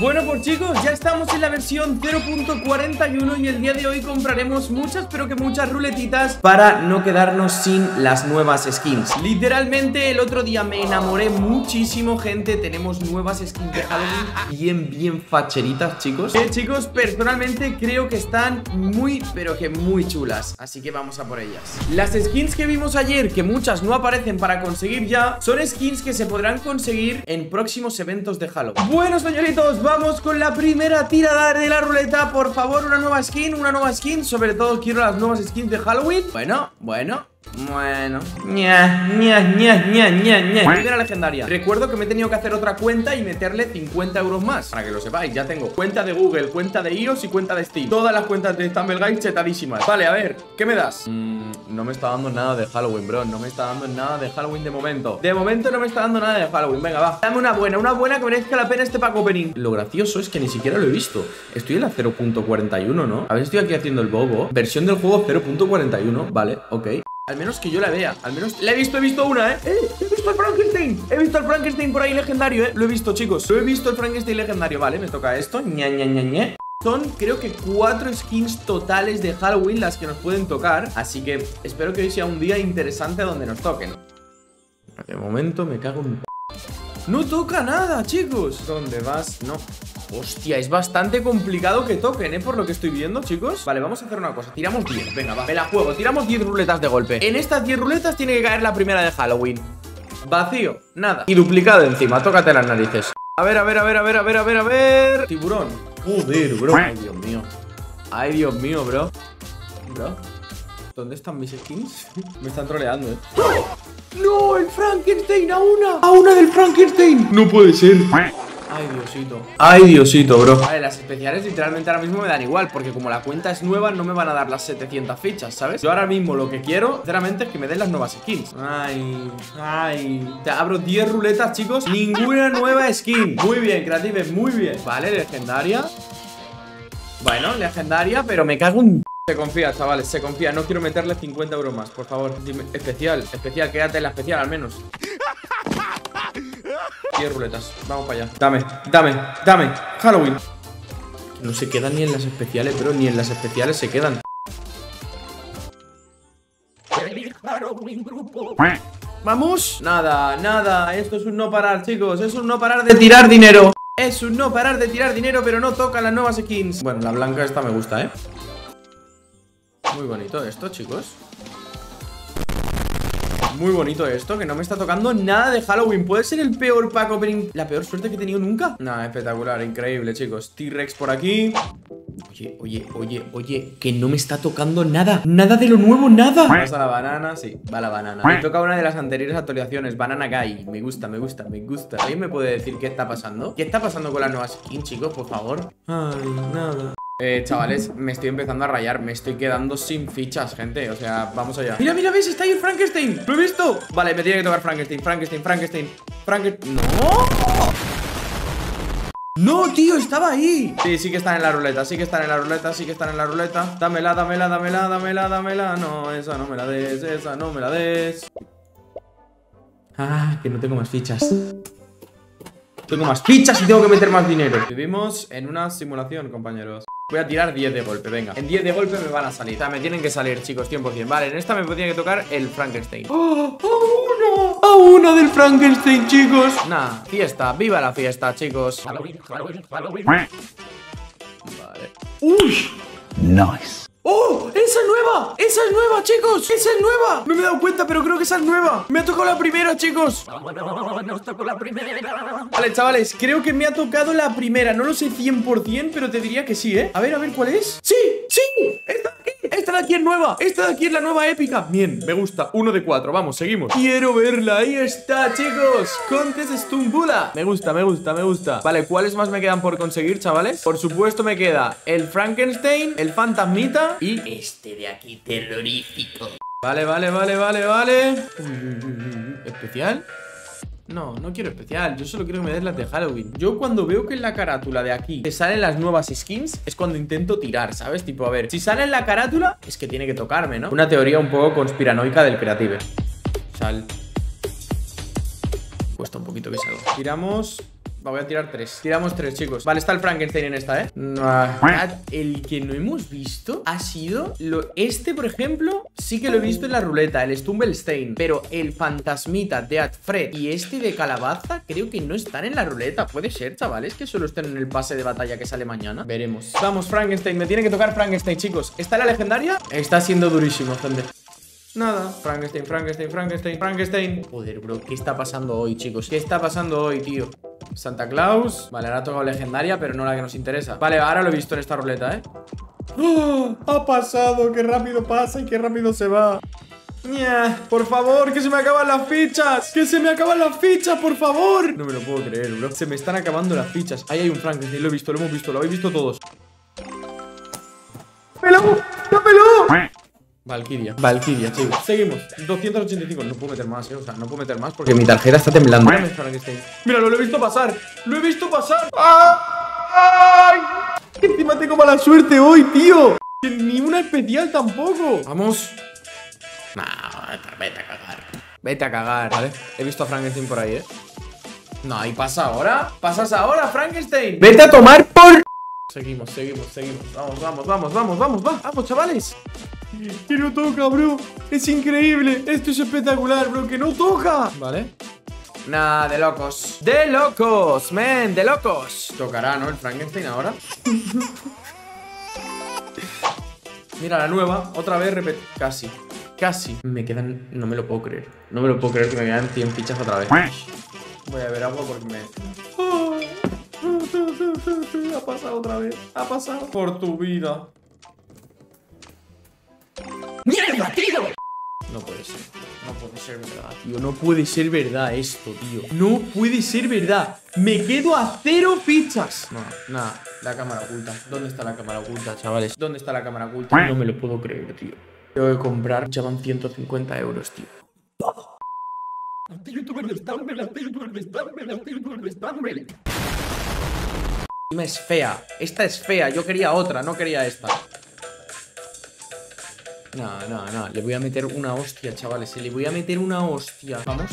Bueno pues chicos, ya estamos en la versión 0.41 y el día de hoy compraremos muchas, pero que muchas ruletitas para no quedarnos sin las nuevas skins. Literalmente el otro día me enamoré muchísimo, gente, tenemos nuevas skins de Halloween. Bien, bien facheritas, chicos. Que chicos, personalmente creo que están muy, pero que muy chulas, así que vamos a por ellas. Las skins que vimos ayer, que muchas no aparecen para conseguir ya, son skins que se podrán conseguir en próximos eventos de Halloween. Bueno señoritos, vamos con la primera tirada de la ruleta. Por favor, una nueva skin, una nueva skin. Sobre todo quiero las nuevas skins de Halloween. Bueno, bueno bueno, ña, ña, ña, ña, ña, ña. Primera legendaria. Recuerdo que me he tenido que hacer otra cuenta y meterle 50 euros más. Para que lo sepáis, ya tengo cuenta de Google, cuenta de iOS y cuenta de Steam. Todas las cuentas de Stumble Guys chetadísimas. Vale, a ver, ¿qué me das? Mm, no me está dando nada de Halloween, bro. No me está dando nada de Halloween de momento. De momento no me está dando nada de Halloween. Venga, va, dame una buena, una buena que merezca la pena este pack opening. Lo gracioso es que ni siquiera lo he visto. Estoy en la 0.41, ¿no? A ver, estoy aquí haciendo el bobo. Versión del juego 0.41, vale, ok al menos que yo la vea, al menos La he visto, he visto una, ¿eh? ¡Eh! He visto al Frankenstein He visto al Frankenstein por ahí legendario, ¿eh? Lo he visto, chicos Lo he visto el Frankenstein legendario Vale, me toca esto ña, ña, ña, ña. Son creo que cuatro skins totales de Halloween las que nos pueden tocar Así que espero que hoy sea un día interesante donde nos toquen De momento me cago en... No toca nada, chicos ¿Dónde vas? No Hostia, es bastante complicado que toquen, ¿eh? Por lo que estoy viendo, chicos. Vale, vamos a hacer una cosa. Tiramos 10, venga, va. Me la juego. Tiramos 10 ruletas de golpe. En estas 10 ruletas tiene que caer la primera de Halloween. Vacío, nada. Y duplicado encima, tócate las narices. A ver, a ver, a ver, a ver, a ver, a ver, a ver. Tiburón. Joder, bro. Ay, Dios mío. Ay, Dios mío, bro. Bro. ¿Dónde están mis skins? Me están troleando, eh. ¡No! ¡El Frankenstein! ¡A una! ¡A una del Frankenstein! No puede ser Ay, Diosito. Ay, Diosito, bro. Vale, las especiales literalmente ahora mismo me dan igual, porque como la cuenta es nueva, no me van a dar las 700 fichas, ¿sabes? Yo ahora mismo lo que quiero, sinceramente, es que me den las nuevas skins. Ay, ay. Te abro 10 ruletas, chicos. Ninguna nueva skin. Muy bien, Creative, muy bien. Vale, legendaria. Bueno, legendaria, pero me cago en... Se confía, chavales, se confía No quiero meterle 50 euros más, por favor Dime, especial, especial, quédate en la especial al menos 10 ruletas, vamos para allá. Dame, dame, dame, Halloween. No se quedan ni en las especiales, pero Ni en las especiales se quedan. Vamos Nada, nada, esto es un no parar, chicos. Es un no parar de tirar dinero. Es un no parar de tirar dinero, pero no tocan las nuevas skins. Bueno, la blanca esta me gusta, ¿eh? Muy bonito esto, chicos muy bonito esto, que no me está tocando nada de Halloween. ¿Puede ser el peor pack opening? ¿La peor suerte que he tenido nunca? Nada, espectacular, increíble, chicos. T-Rex por aquí. Oye, oye, oye, oye Que no me está tocando nada. Nada de lo nuevo, nada. Vamos a la banana, sí, va la banana. Me toca una de las anteriores actualizaciones Banana Guy, me gusta, me gusta, me gusta. ¿Alguien me puede decir qué está pasando? ¿Qué está pasando con las nuevas skins, chicos, por favor? Ay, nada eh, chavales, me estoy empezando a rayar Me estoy quedando sin fichas, gente O sea, vamos allá Mira, mira, ¿ves? Está ahí el Frankenstein ¿Lo he visto? Vale, me tiene que tocar Frankenstein Frankenstein, Frankenstein Frankenstein ¡No! ¡No, tío! ¡Estaba ahí! Sí, sí que están en la ruleta Sí que están en la ruleta Sí que están en la ruleta Dámela, dámela, dámela, dámela, dámela No, esa no me la des Esa no me la des Ah, que no tengo más fichas Tengo más fichas y tengo que meter más dinero Vivimos en una simulación, compañeros Voy a tirar 10 de golpe, venga En 10 de golpe me van a salir O sea, me tienen que salir, chicos, 100% Vale, en esta me tiene que tocar el Frankenstein ¡Oh! ¡A una! ¡A una del Frankenstein, chicos! Nah, fiesta, viva la fiesta, chicos Vale ¡Uy! Nice ¡Oh! ¡Esa es nueva! ¡Esa es nueva, chicos! ¡Esa es nueva! No me he dado cuenta, pero creo que esa es nueva Me ha tocado la primera, chicos Vale, chavales, creo que me ha tocado la primera No lo sé 100%, pero te diría que sí, ¿eh? A ver, a ver, ¿cuál es? ¡Sí! ¡Sí! ¡Esta! ¡Esta de aquí es nueva! ¡Esta de aquí es la nueva épica! Bien, me gusta Uno de cuatro, vamos, seguimos Quiero verla, ahí está, chicos Contes Stumbula Me gusta, me gusta, me gusta Vale, ¿cuáles más me quedan por conseguir, chavales? Por supuesto me queda el Frankenstein El Fantasmita y este de aquí terrorífico. Vale, vale, vale, vale, vale. ¿Especial? No, no quiero especial, yo solo quiero que me des las de Halloween. Yo cuando veo que en la carátula de aquí te salen las nuevas skins Es cuando intento tirar, ¿sabes? Tipo, a ver, si sale en la carátula Es que tiene que tocarme, ¿no? Una teoría un poco conspiranoica del creative Sal. Cuesta un poquito que salga. Tiramos voy a tirar tres. Tiramos tres, chicos. Vale, está el Frankenstein en esta, ¿eh? El que no hemos visto ha sido lo... Este, por ejemplo, sí que lo he visto en la ruleta, el Stumblestein. Pero el fantasmita de Adfred y este de calabaza creo que no están en la ruleta. Puede ser, chavales, que solo estén en el pase de batalla que sale mañana. Veremos. Vamos, Frankenstein. Me tiene que tocar Frankenstein, chicos. ¿Está la legendaria? Está siendo durísimo, gente. Nada, Frankenstein, Frankenstein, Frankenstein, Frankenstein Joder, bro, ¿qué está pasando hoy, chicos? ¿Qué está pasando hoy, tío? Santa Claus Vale, ahora ha tocado legendaria, pero no la que nos interesa Vale, ahora lo he visto en esta ruleta, ¿eh? ¡Oh! Ha pasado, qué rápido pasa y qué rápido se va Nya, por favor, que se me acaban las fichas Que se me acaban las fichas, por favor No me lo puedo creer, bro Se me están acabando las fichas Ahí hay un Frankenstein, lo he visto, lo hemos visto, lo habéis visto todos ¡Dámelo! ¡Dámelo! Valkyria, Valkyria, chicos Seguimos, 285, no puedo meter más, eh O sea, no puedo meter más porque mi tarjeta está temblando Mira, lo he visto pasar Lo he visto pasar ¡Ay! Encima tengo mala suerte hoy, tío Ni una especial tampoco Vamos No, vete a cagar Vete a cagar, ¿vale? He visto a Frankenstein por ahí, ¿eh? No, ¿y pasa ahora? ¿Pasas ahora, Frankenstein? ¡Vete a tomar por...! Seguimos, seguimos, seguimos Vamos, vamos, vamos, vamos, vamos, vamos, chavales que no toca, bro. Es increíble. Esto es espectacular, bro. Que no toca. Vale. Nah, de locos. De locos, men, de locos. Tocará, ¿no? El Frankenstein ahora. Mira, la nueva. Otra vez, repet... Casi. Casi. Me quedan... No me lo puedo creer. No me lo puedo creer que me quedan 100 fichas otra vez. Voy a ver algo porque me... Ha pasado otra vez. Ha pasado. Por tu vida. ¡Mierda, tío! No puede ser, no puede ser verdad, tío No puede ser verdad esto, tío. No puede ser verdad. Me quedo a cero fichas. No, nada, la cámara oculta. ¿Dónde está la cámara oculta, chavales? ¿Dónde está la cámara oculta? No me lo puedo creer, tío. Tengo que comprar, ya van 150 euros, tío. Todo es fea, esta es fea, yo quería otra, no quería esta no, no, no. Le voy a meter una hostia, chavales. Le voy a meter una hostia. Vamos.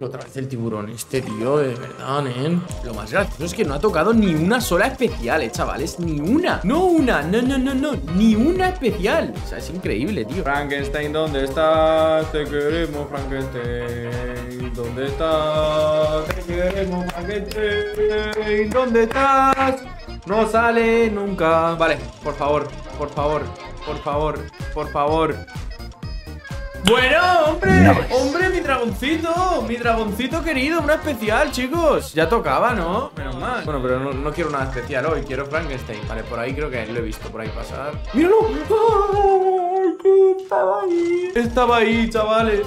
Otra vez el tiburón. Este tío, de verdad, ¿eh? Lo más gracioso es que no ha tocado ni una sola especial, ¿eh, chavales? Ni una. No una. No, no, no, no. Ni una especial. O sea, es increíble, tío. Frankenstein, ¿dónde estás? Te queremos, Frankenstein. ¿Dónde estás? Te queremos, Frankenstein. ¿Dónde estás? No sale nunca. Vale, por favor por favor, por favor, por favor. Bueno, hombre, hombre, mi dragoncito, mi dragoncito querido, una especial, chicos. Ya tocaba, ¿no? Menos mal. Bueno, pero no, quiero nada especial hoy, quiero Frankenstein. Vale, por ahí creo que lo he visto por ahí pasar. ¡Míralo! Estaba ahí. Estaba ahí, chavales.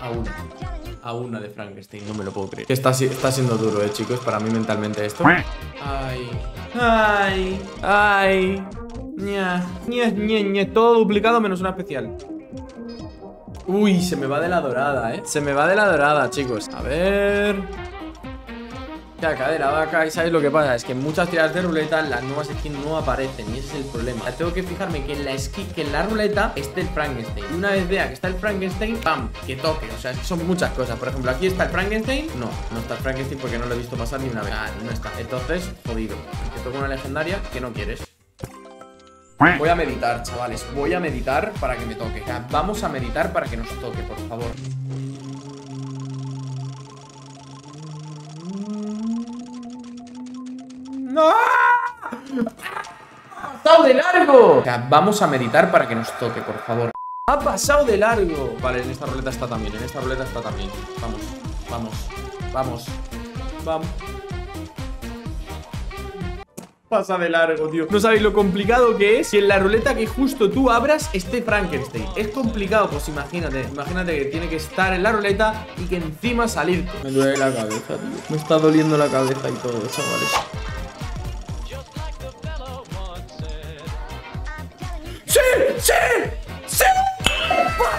A una. A una de Frankenstein, no me lo puedo creer. está, está siendo duro, eh, chicos, para mí mentalmente esto. Ay. Ay, ay. Ña, ña, ña, ña. Todo duplicado menos una especial. Uy, se me va de la dorada, ¿eh? Se me va de la dorada, chicos. A ver acá de la vaca y sabes lo que pasa es que en muchas tiradas de ruleta las nuevas skins no aparecen y ese es el problema tengo que fijarme que en la skin que en la ruleta esté el Frankenstein una vez vea que está el Frankenstein ¡pam! que toque o sea son muchas cosas por ejemplo aquí está el Frankenstein no no está el Frankenstein porque no lo he visto pasar ni una vez ah, no está entonces jodido te toca una legendaria que no quieres Voy a meditar, chavales. Voy a meditar para que me toque. vamos a meditar para que nos toque, por favor. ¡No! ¡Ha pasado de largo! vamos a meditar para que nos toque, por favor. ¡Ha pasado de largo! Vale, en esta ruleta está también, en esta ruleta está también. Vamos, vamos, vamos, vamos. Pasa de largo, tío No sabéis lo complicado que es Que en la ruleta que justo tú abras esté Frankenstein Es complicado, pues imagínate Imagínate que tiene que estar en la ruleta Y que encima salir Me duele la cabeza, tío Me está doliendo la cabeza y todo, chavales ¡Sí! ¡Sí!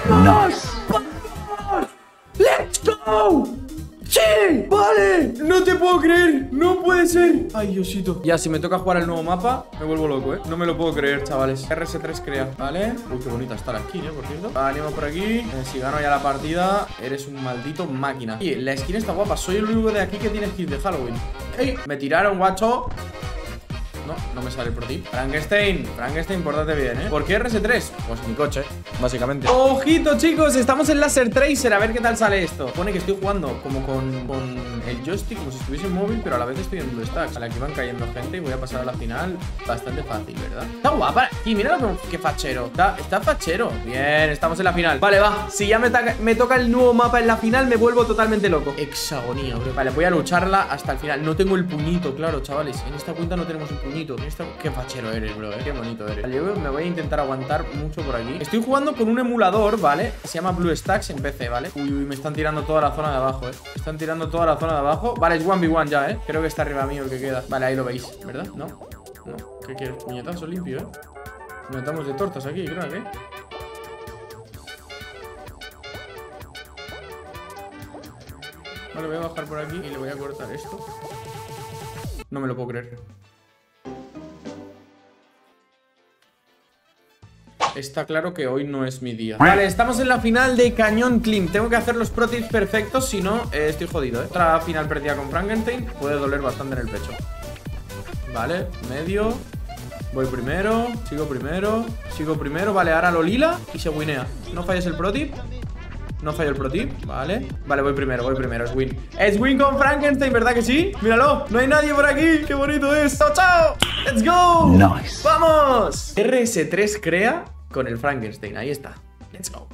¡Vamos! ¡Let's go! ¡Sí! ¡Vale! No te puedo creer No puede ser! Ay, Diosito Ya, si me toca jugar el nuevo mapa, me vuelvo loco, ¿eh? No me lo puedo creer, chavales RS3 crea, ¿vale? Uy, qué bonita está la skin, ¿eh? Por cierto Venimos por aquí eh, Si gano ya la partida, eres un maldito máquina Y la skin está guapa Soy el único de aquí que tiene skin de Halloween ¡Ey! Me tiraron, guacho no, no me sale pro tip Frankenstein, Frankenstein, pórtate bien, ¿eh? ¿Por qué RS3? Pues mi coche, básicamente. Ojito, chicos, estamos en Laser Tracer A ver qué tal sale esto. Pone que estoy jugando como con, el joystick Como si estuviese en móvil, pero a la vez estoy en Blue Stacks. Vale, aquí van cayendo gente y voy a pasar a la final Bastante fácil, ¿verdad? Está guapa. Y mira que fachero. Está, está fachero. Bien, estamos en la final. Vale, va. Si ya me, me toca el nuevo mapa en la final Me vuelvo totalmente loco. Hexagonía, bro. Vale, voy a lucharla hasta el final. No tengo el puñito, claro, chavales. En esta cuenta no tenemos un puñito Qué fachero eres, bro, eh. Qué bonito eres. yo me voy a intentar aguantar mucho por aquí. Estoy jugando con un emulador, ¿vale? Se llama BlueStacks en PC, ¿vale? Uy, uy, me están tirando toda la zona de abajo, ¿eh? Me están tirando toda la zona de abajo. Vale, es 1v1 ya, ¿eh? Creo que está arriba mío el que queda. Vale, ahí lo veis, ¿verdad? ¿No? No. ¿Qué quieres? Puñetazo limpio, ¿eh? Nos de tortas aquí, creo que. Vale, voy a bajar por aquí y le voy a cortar esto. No me lo puedo creer. Está claro que hoy no es mi día. Vale, estamos en la final de Cañón Clim Tengo que hacer los pro tips perfectos Si no, eh, estoy jodido, ¿eh? Otra final perdida con Frankenstein Puede doler bastante en el pecho. Vale, medio. Voy primero, sigo primero Sigo primero, vale, ahora lo lila Y se winea. No falles el pro tip. No fallo el pro tip, vale. Vale, voy primero, voy primero, es win. Es win con Frankenstein, ¿verdad que sí? Míralo, no hay nadie por aquí. Qué bonito es, chao, chao. Let's go. Nice. Vamos. RS3 crea con el Frankenstein. Ahí está. Let's go.